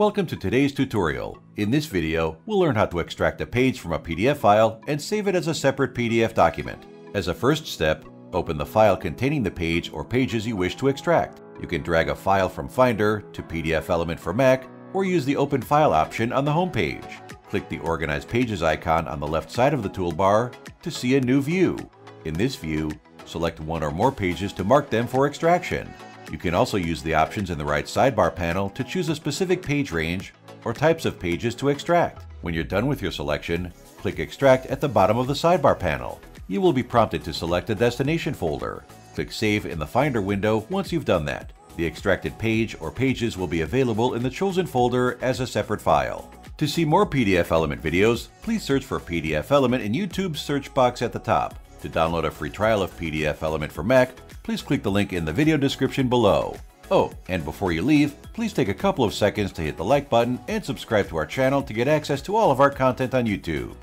Welcome to today's tutorial. In this video, we'll learn how to extract a page from a PDF file and save it as a separate PDF document. As a first step, open the file containing the page or pages you wish to extract. You can drag a file from Finder to PDFelement for Mac or use the Open File option on the home page. Click the Organize Pages icon on the left side of the toolbar to see a new view. In this view, select one or more pages to mark them for extraction. You can also use the options in the right sidebar panel to choose a specific page range or types of pages to extract. When you're done with your selection, click Extract at the bottom of the sidebar panel. You will be prompted to select a destination folder. Click Save in the Finder window once you've done that. The extracted page or pages will be available in the chosen folder as a separate file. To see more PDFelement videos, please search for PDFelement in YouTube's search box at the top. To download a free trial of PDFelement for Mac, please click the link in the video description below. Oh, and before you leave, please take a couple of seconds to hit the like button and subscribe to our channel to get access to all of our content on YouTube.